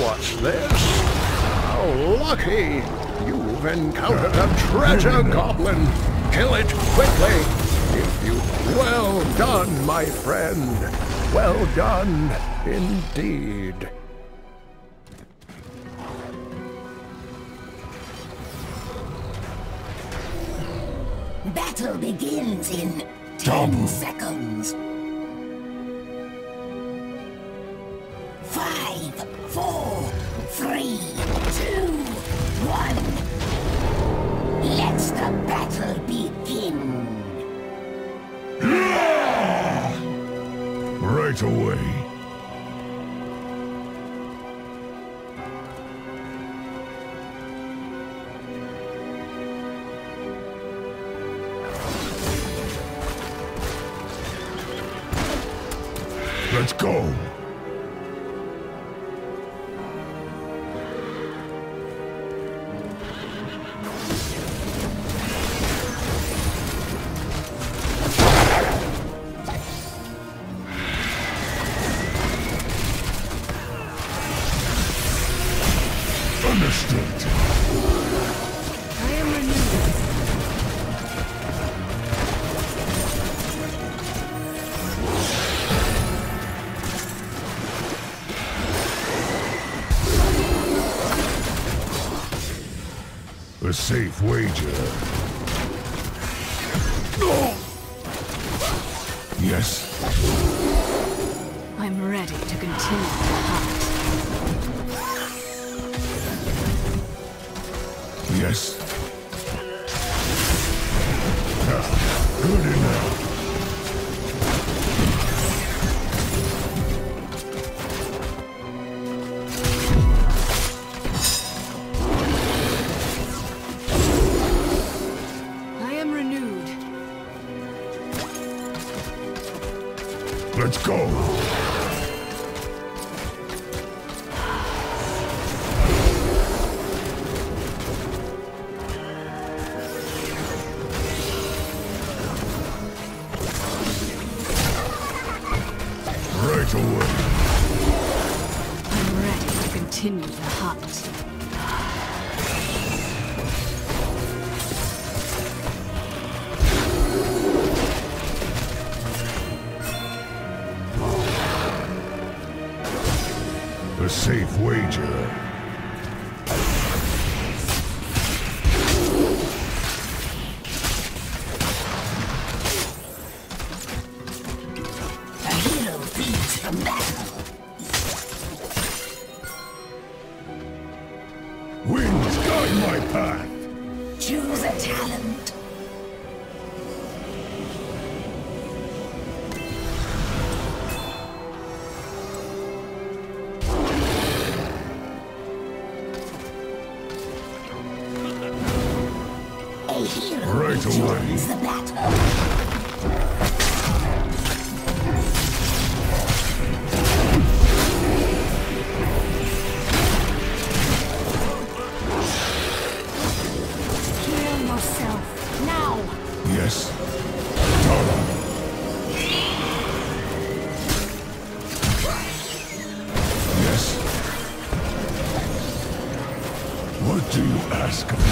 What's this? How lucky! You've encountered a treasure goblin! Kill it quickly! If you... Well done, my friend! Well done, indeed. Battle begins in ten seconds. Away. A safe wager. No. Yes. I'm ready to continue the hunt. Yes. Ah, Good enough. Let's go. Wager. A hero from battle. Winds guide my path. Choose a talent. Right away. the battle. What do you ask of me?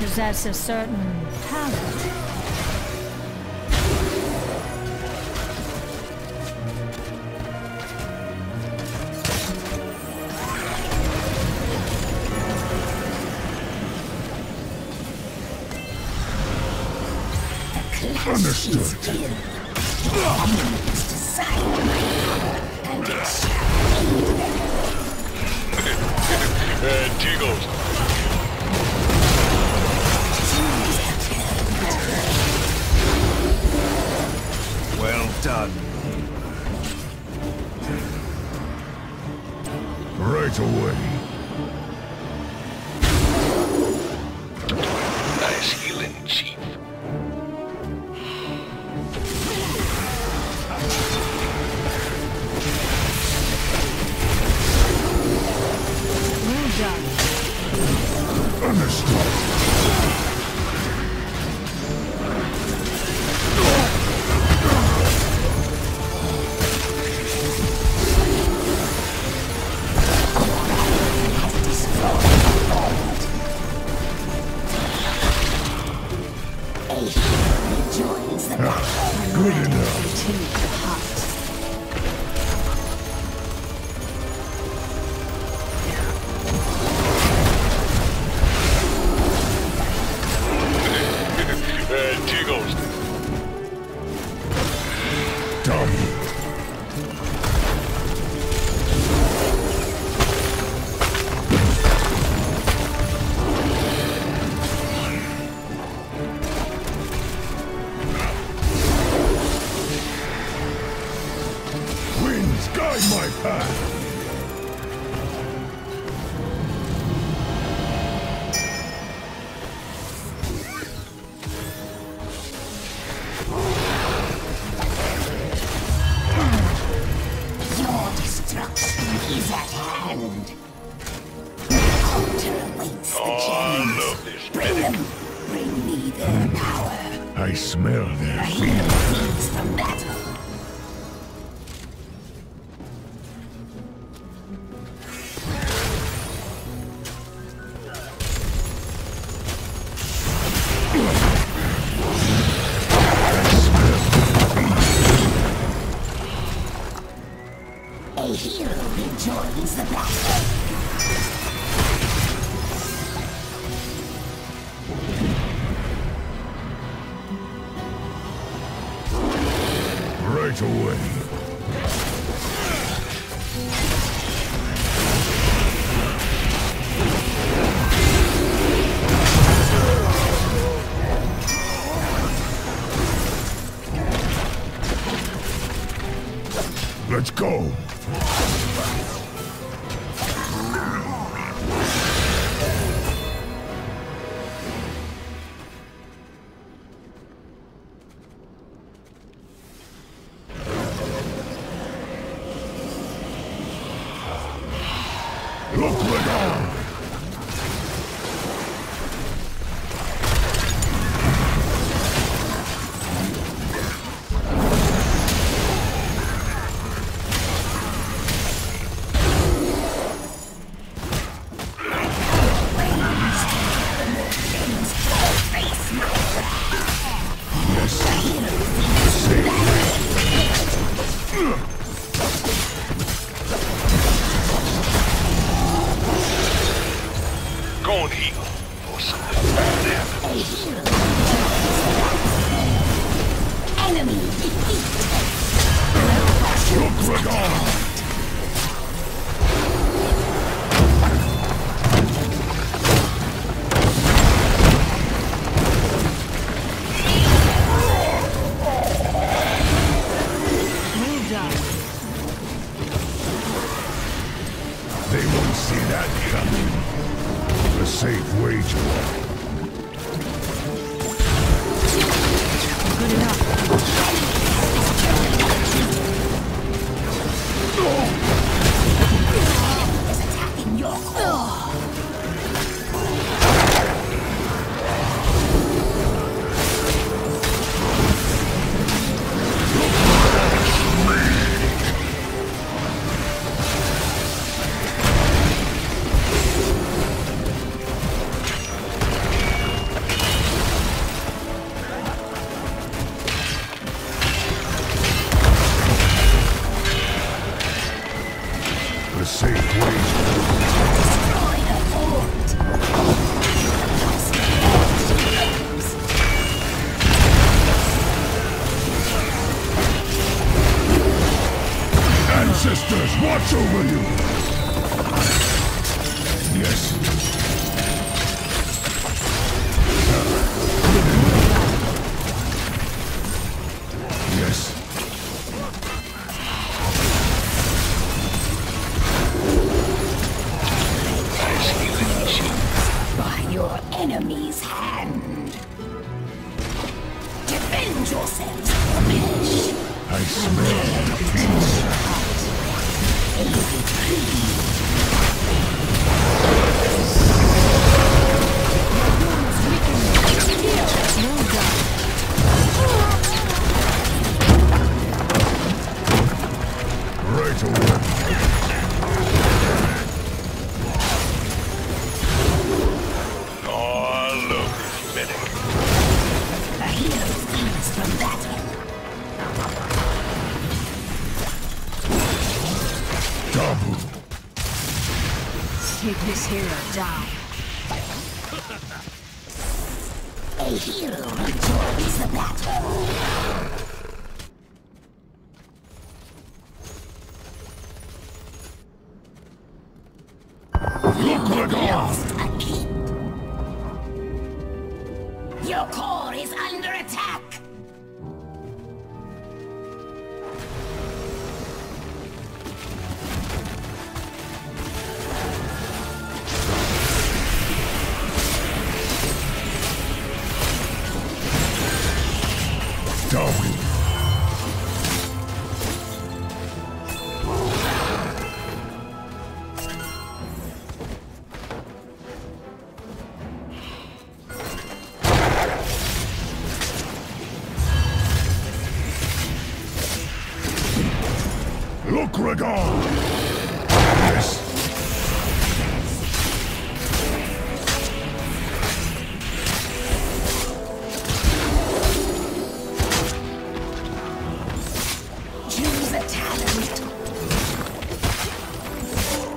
possess a certain talent. Understood. uh, jiggles. right away. Nice healing, Chief. Well done. Understood. Ghost. smell. Let's go!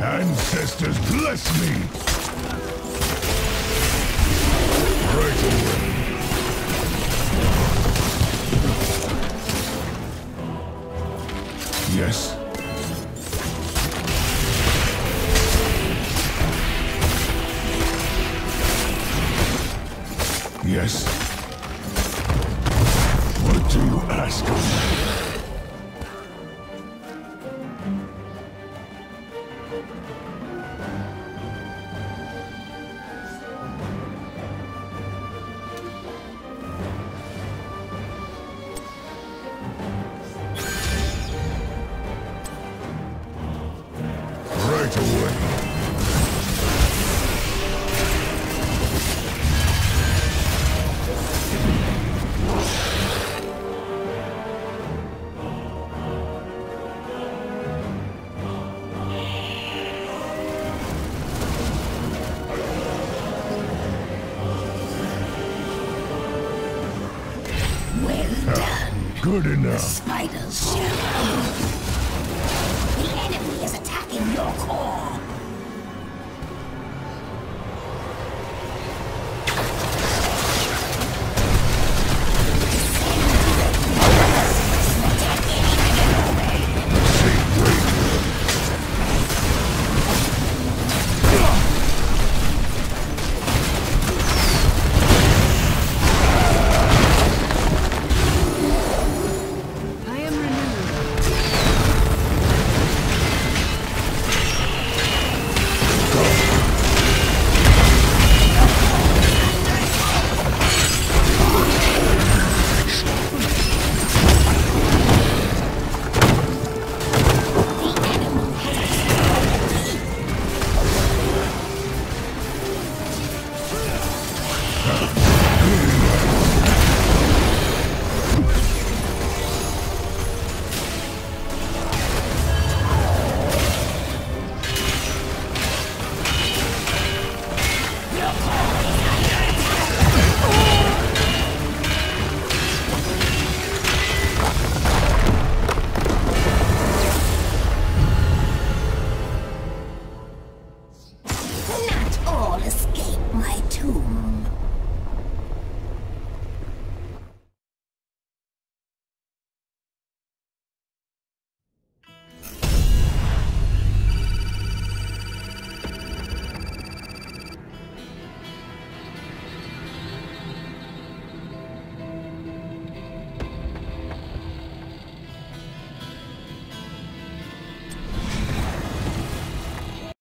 Ancestors, bless me! Right away. Yes. Good enough. The spiders shall. The enemy is attacking your core.